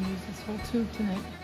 Use this whole tube tonight.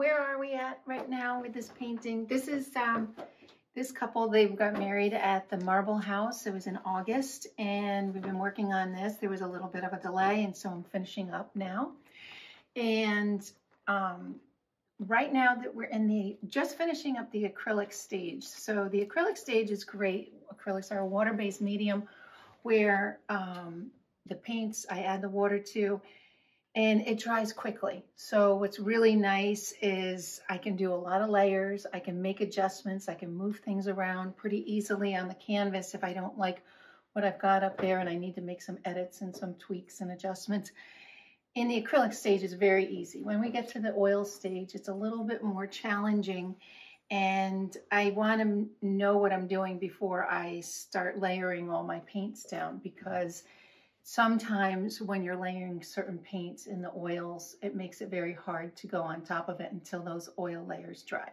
Where are we at right now with this painting? This is, um, this couple, they got married at the Marble House. It was in August and we've been working on this. There was a little bit of a delay and so I'm finishing up now. And, um, right now that we're in the, just finishing up the acrylic stage. So the acrylic stage is great. Acrylics are a water-based medium where, um, the paints I add the water to and it dries quickly. So what's really nice is I can do a lot of layers. I can make adjustments. I can move things around pretty easily on the canvas if I don't like what I've got up there and I need to make some edits and some tweaks and adjustments. In the acrylic stage, it's very easy. When we get to the oil stage, it's a little bit more challenging and I want to know what I'm doing before I start layering all my paints down because sometimes when you're layering certain paints in the oils, it makes it very hard to go on top of it until those oil layers dry.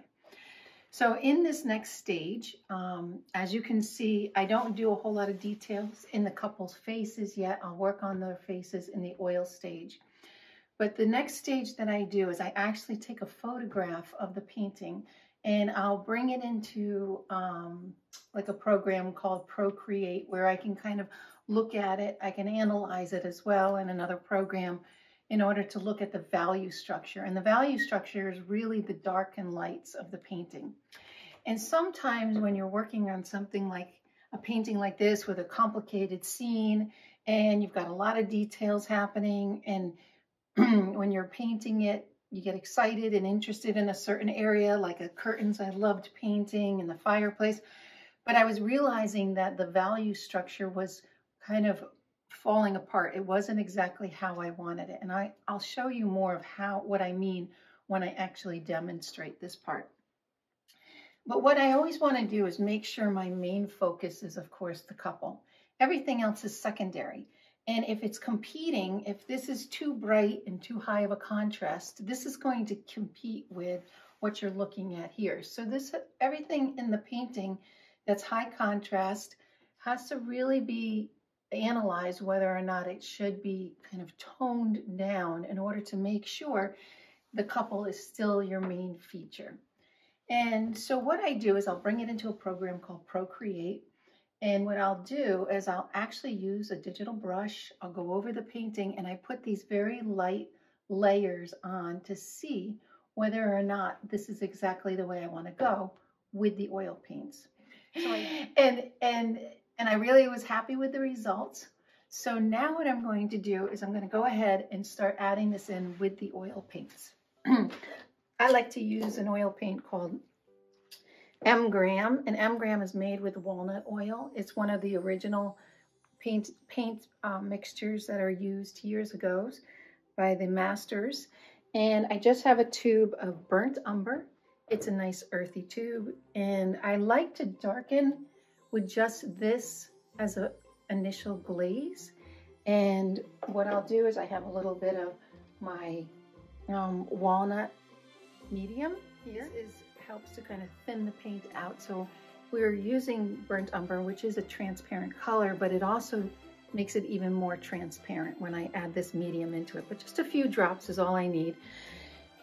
So in this next stage, um, as you can see, I don't do a whole lot of details in the couple's faces yet. I'll work on their faces in the oil stage. But the next stage that I do is I actually take a photograph of the painting and I'll bring it into um, like a program called Procreate where I can kind of look at it. I can analyze it as well in another program in order to look at the value structure. And the value structure is really the dark and lights of the painting. And sometimes when you're working on something like a painting like this with a complicated scene and you've got a lot of details happening and when you're painting it, you get excited and interested in a certain area, like a curtains I loved painting and the fireplace. But I was realizing that the value structure was kind of falling apart. It wasn't exactly how I wanted it. And I, I'll show you more of how what I mean when I actually demonstrate this part. But what I always want to do is make sure my main focus is, of course, the couple. Everything else is secondary. And if it's competing, if this is too bright and too high of a contrast, this is going to compete with what you're looking at here. So this everything in the painting that's high contrast has to really be analyzed whether or not it should be kind of toned down in order to make sure the couple is still your main feature. And so what I do is I'll bring it into a program called Procreate. And what I'll do is I'll actually use a digital brush. I'll go over the painting and I put these very light layers on to see whether or not this is exactly the way I want to go with the oil paints. and and and I really was happy with the results. So now what I'm going to do is I'm going to go ahead and start adding this in with the oil paints. I like to use an oil paint called M Graham, and M Graham is made with walnut oil. It's one of the original paint paint um, mixtures that are used years ago by the masters. And I just have a tube of burnt umber. It's a nice earthy tube, and I like to darken with just this as an initial glaze. And what I'll do is I have a little bit of my um, walnut medium here. This is, helps to kind of thin the paint out. So we're using burnt umber, which is a transparent color, but it also makes it even more transparent when I add this medium into it. But just a few drops is all I need.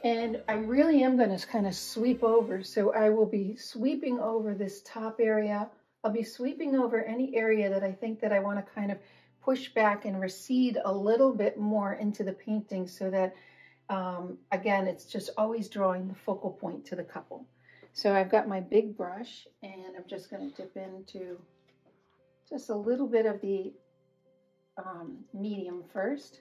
And I really am going to kind of sweep over. So I will be sweeping over this top area I'll be sweeping over any area that I think that I want to kind of push back and recede a little bit more into the painting so that, um, again, it's just always drawing the focal point to the couple. So I've got my big brush and I'm just going to dip into just a little bit of the um, medium first.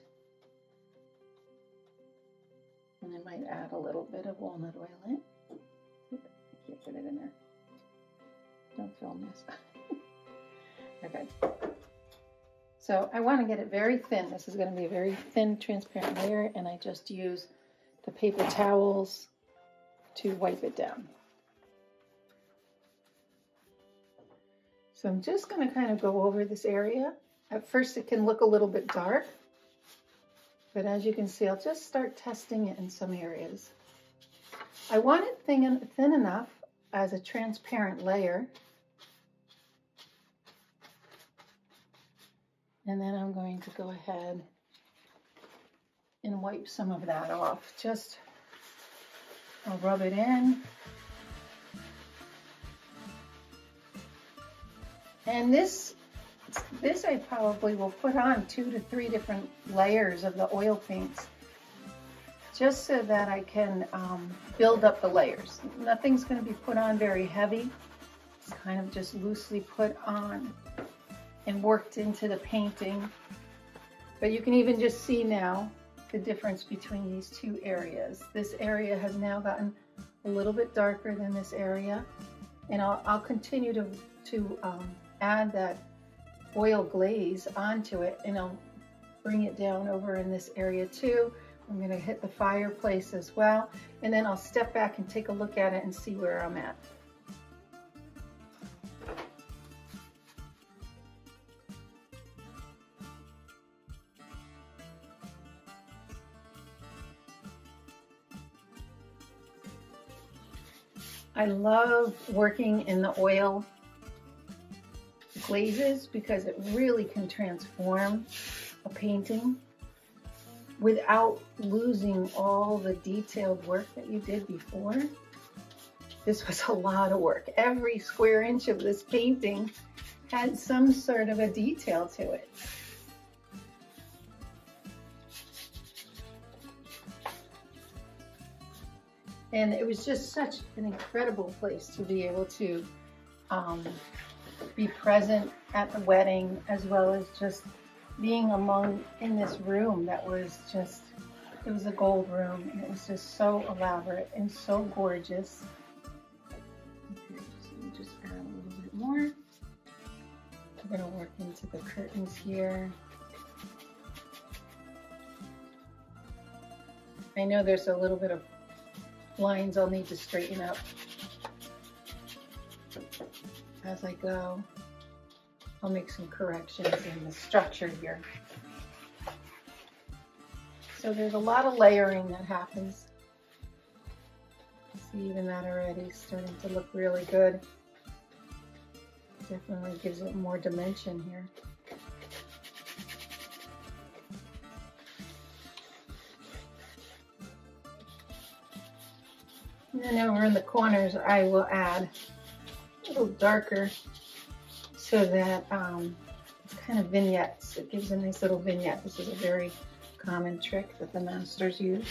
And I might add a little bit of walnut oil in. I can't get it in there. Don't film this. okay. So I want to get it very thin. This is going to be a very thin, transparent layer, and I just use the paper towels to wipe it down. So I'm just going to kind of go over this area. At first it can look a little bit dark, but as you can see, I'll just start testing it in some areas. I want it thin, thin enough as a transparent layer And then I'm going to go ahead and wipe some of that off. Just, I'll rub it in. And this, this I probably will put on two to three different layers of the oil paints just so that I can um, build up the layers. Nothing's going to be put on very heavy. It's kind of just loosely put on and worked into the painting. But you can even just see now the difference between these two areas. This area has now gotten a little bit darker than this area. And I'll, I'll continue to, to um, add that oil glaze onto it and I'll bring it down over in this area too. I'm gonna hit the fireplace as well. And then I'll step back and take a look at it and see where I'm at. I love working in the oil glazes because it really can transform a painting without losing all the detailed work that you did before. This was a lot of work. Every square inch of this painting had some sort of a detail to it. And it was just such an incredible place to be able to um, be present at the wedding as well as just being among in this room that was just it was a gold room and it was just so elaborate and so gorgeous. Okay, just, add a little bit more. We're going to work into the curtains here. I know there's a little bit of lines I'll need to straighten up as I go. I'll make some corrections in the structure here. So there's a lot of layering that happens. See even that already starting to look really good. Definitely gives it more dimension here. And then over in the corners, I will add little darker so that um, it's kind of vignettes. It gives a nice little vignette. This is a very common trick that the masters use.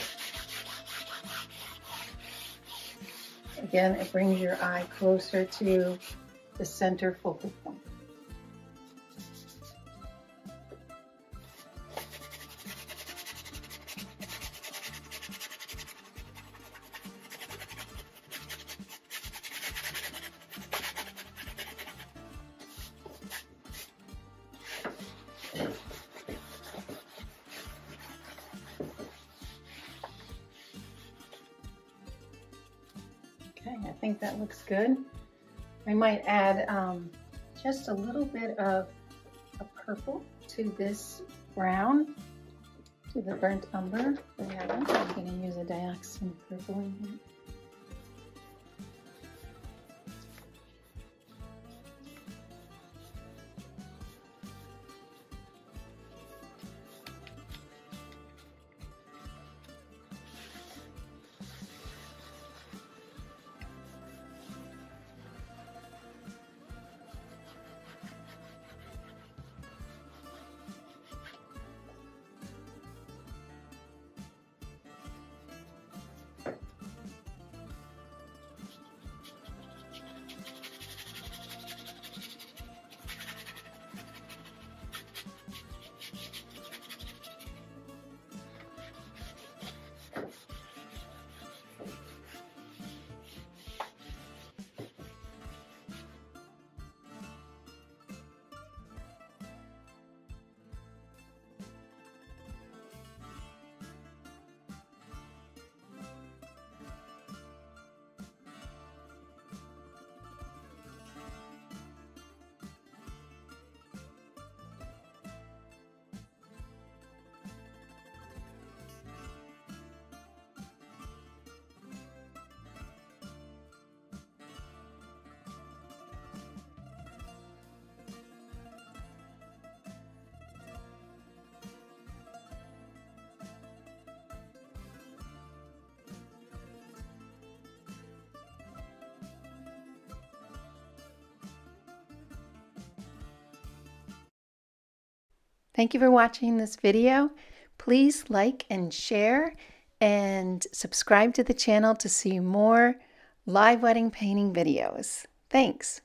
Again, it brings your eye closer to the center focal point. Think that looks good. I might add um, just a little bit of a purple to this brown, to the burnt umber. I'm going to use a dioxin purple in here. Thank you for watching this video. Please like and share and subscribe to the channel to see more live wedding painting videos. Thanks.